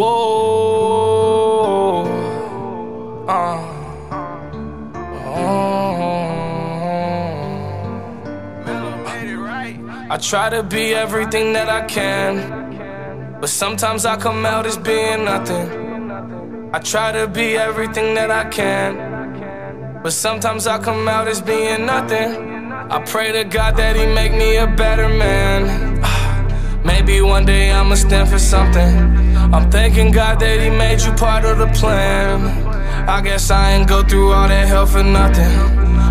Uh. I try to be everything that I can, but sometimes I come out as being nothing. I try to be everything that I can, but sometimes I come out as being nothing. I pray to God that He make me a better man. Maybe one day I'ma stand for something. I'm thanking God that He made you part of the plan. I guess I ain't go through all that hell for nothing.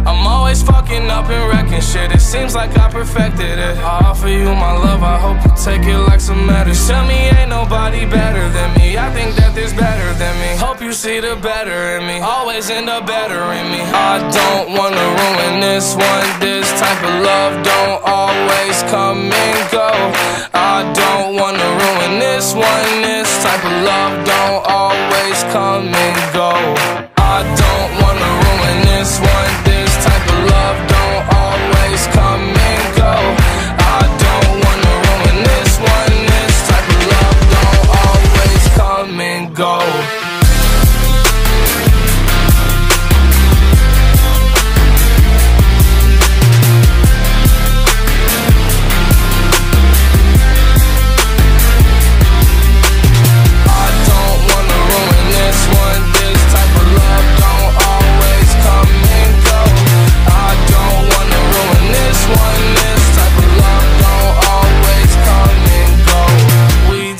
I'm always fucking up and wrecking shit. It seems like I perfected it. I offer you my love, I hope you take it like some medicine. Tell me ain't nobody better than me. I think that there's better than me. Hope you see the better in me. Always end up better in me. I don't wanna ruin this one. This type of love don't always come and go. I don't wanna love don't always come and go. I don't wanna ruin this one. This type of love don't always come and go. I don't wanna ruin this one. This type of love don't always come and go.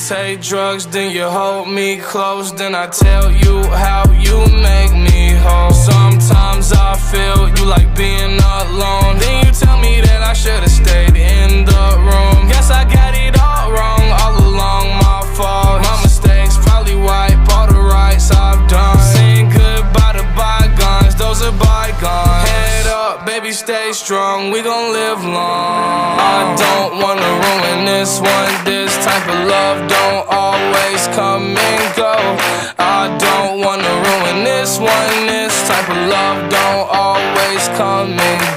Take drugs, then you hold me close, then I tell you how you make me whole. Sometimes I feel you like being alone. Then you tell me that I should've stayed in the room. Guess I got it all wrong all along, my fault. My mistakes probably wipe all the rights I've done. Saying goodbye to bygones, those are bygones. Head up, baby, stay strong. We gon' live long. I don't wanna ruin this one. This of love don't always come and go. I don't wanna ruin this one. This type of love don't always come and go.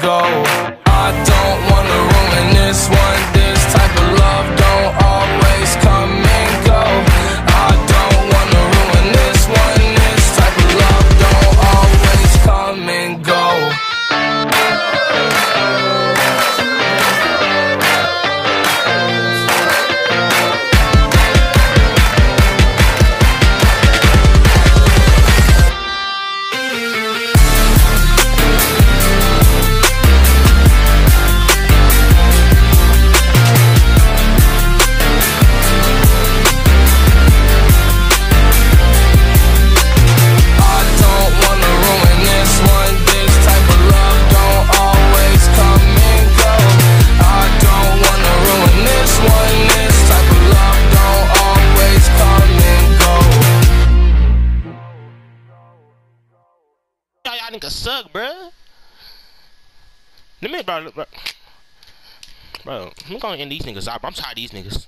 Suck, bruh. Let me, bro, bro. Bro, I'm gonna end these niggas. I'm tired of these niggas.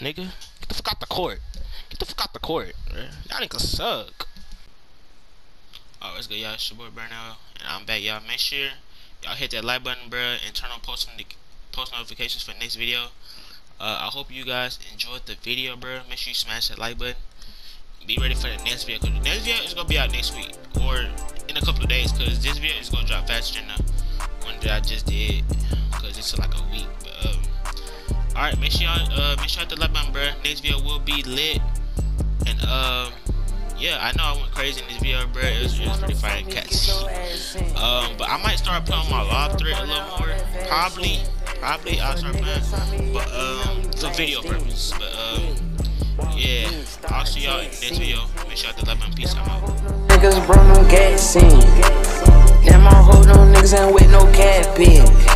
Nigga, get the fuck out the court. Get the fuck out the court, bruh. Y'all niggas suck. Alright, let's go, y'all. It's your boy Bernal, and I'm back, y'all. Make sure y'all hit that like button, bruh, and turn on post, post notifications for the next video. Uh, I hope you guys enjoyed the video, bro. Make sure you smash that like button be ready for the next video because the next video is gonna be out next week or in a couple of days because this video is gonna drop faster than the one that I just did because it's like a week. But, um, all right, make sure y'all uh, make sure y'all hit the like button, bro. Next video will be lit, and um, yeah, I know I went crazy in this video, bro. It was, it was pretty fire cats. Um, but I might start playing my lob threat a little more. Probably, probably I'll start playing, but um, for video purpose. But um. Yeah, I'll see y'all in the next video. Make sure the like button. Peace. I'm out. Niggas bro no gas in. Damn, I hold them niggas ain't with no cap in.